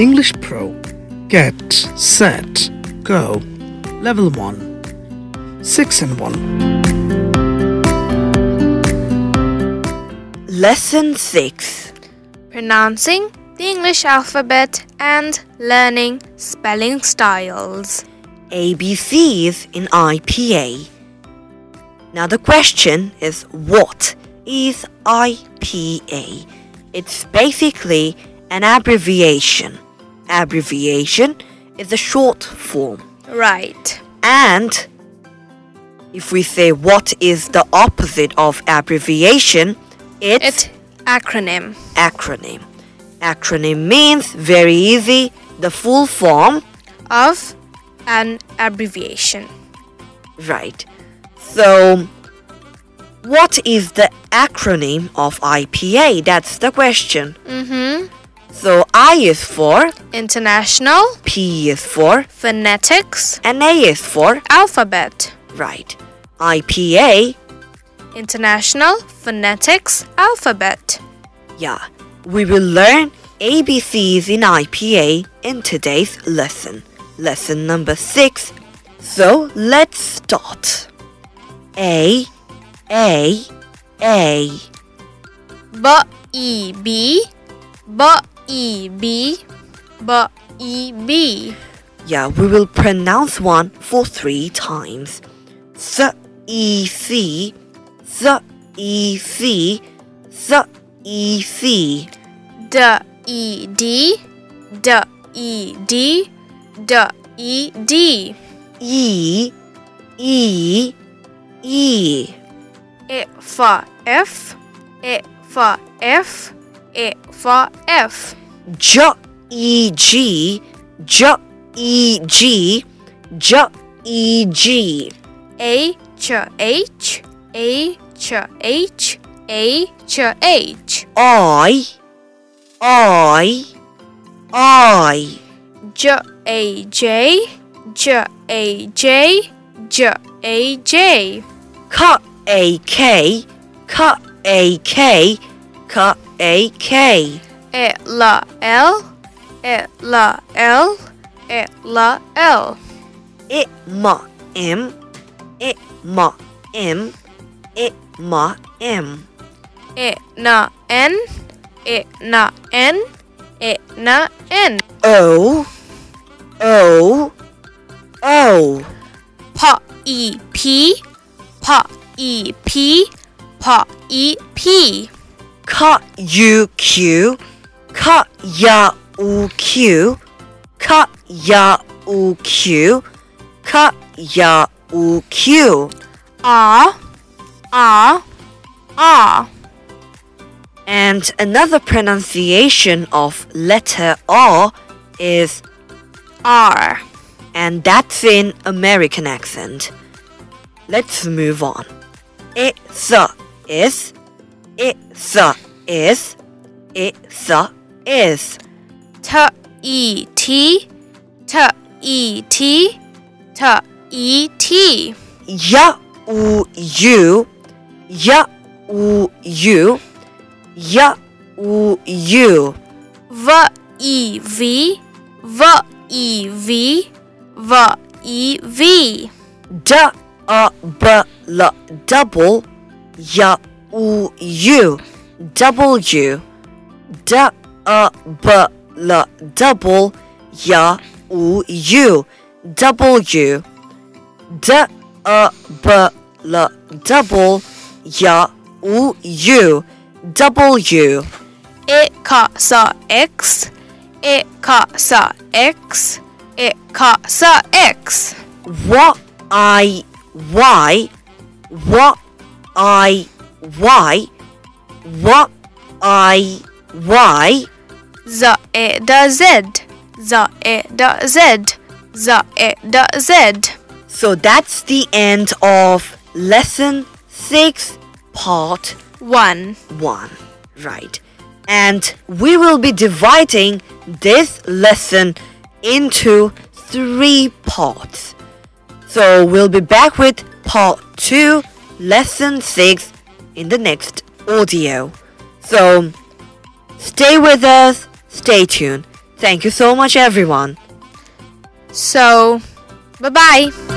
English Pro. Get, set, go. Level 1. 6 and 1. Lesson 6 Pronouncing the English alphabet and learning spelling styles. ABCs in IPA. Now the question is what is IPA? It's basically an abbreviation. Abbreviation is a short form. Right. And if we say what is the opposite of abbreviation, it's It acronym. acronym. Acronym means very easy, the full form. of an abbreviation. Right. So, what is the acronym of IPA? That's the question. Mm-hmm. So, I is for, International P is for, Phonetics and A is for. Alphabet. Right. IPA, International Phonetics Alphabet. yeah. We will learn ABCs in IPA in today's lesson. Lesson number six. So, let's start. A, A, A. B E B B E B B E B Yeah, we will pronounce one for three times. S E C, S E C, S E C. D E D. D E D. D E D. E, E, E. E for F. E for F E for F. J E G, J E G, J E G. H. H H. H H H. I, I, I. J A J. J A J. J A J. K A K, K A K, K A K. E L L E L L E L L I M M, I M M, I M M. E N N E N N E N N O, O, O. P E P P E P P E P K U Q, K Y U Q, K Y U Q, K Y U Q. R R R And another pronunciation of letter R is R and that's in American accent. Let's move on. It's is, it's is, it's is. T E T T E T T E T Ya u you, ya u you, ya u you. V E V V E V V E V Da a b l double, ya u w. Da a b l double, ya u you, w. Da a b l double, ya u you, w. E K S X E K S X E K S X What I why what I why? What I why? Z E D Z. Z E D Z. Z D Z. So that's the end of lesson 6 part 1 1 right. And we will be dividing this lesson into three parts. So we'll be back with part 2 lesson 6 in the next audio so stay with us stay tuned Thank you so much, everyone. So, bye bye.